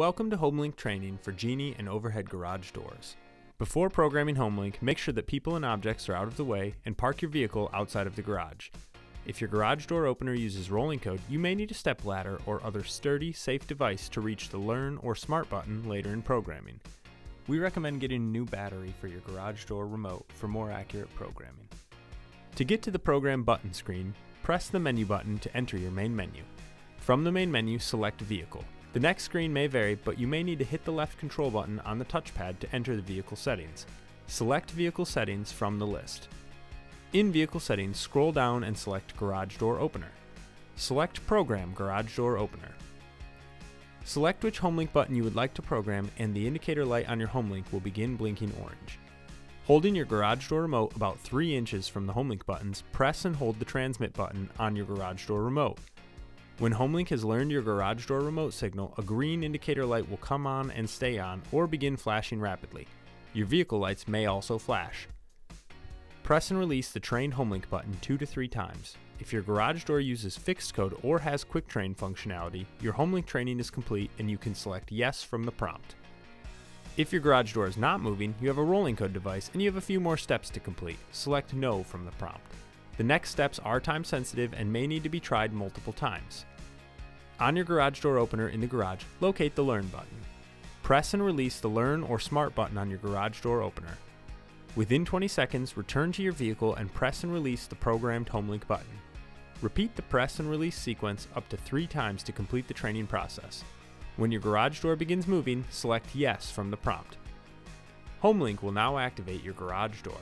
Welcome to Homelink training for Genie and overhead garage doors. Before programming Homelink, make sure that people and objects are out of the way and park your vehicle outside of the garage. If your garage door opener uses rolling code, you may need a step ladder or other sturdy, safe device to reach the Learn or Smart button later in programming. We recommend getting a new battery for your garage door remote for more accurate programming. To get to the Program button screen, press the menu button to enter your main menu. From the main menu, select Vehicle. The next screen may vary, but you may need to hit the left control button on the touchpad to enter the vehicle settings. Select Vehicle Settings from the list. In Vehicle Settings, scroll down and select Garage Door Opener. Select Program Garage Door Opener. Select which Homelink button you would like to program and the indicator light on your Homelink will begin blinking orange. Holding your garage door remote about 3 inches from the Homelink buttons, press and hold the transmit button on your garage door remote. When Homelink has learned your garage door remote signal, a green indicator light will come on and stay on or begin flashing rapidly. Your vehicle lights may also flash. Press and release the train Homelink button 2 to 3 times. If your garage door uses fixed code or has quick train functionality, your Homelink training is complete and you can select yes from the prompt. If your garage door is not moving, you have a rolling code device and you have a few more steps to complete. Select no from the prompt. The next steps are time sensitive and may need to be tried multiple times. On your garage door opener in the garage, locate the Learn button. Press and release the Learn or Smart button on your garage door opener. Within 20 seconds, return to your vehicle and press and release the programmed Homelink button. Repeat the press and release sequence up to three times to complete the training process. When your garage door begins moving, select Yes from the prompt. Homelink will now activate your garage door.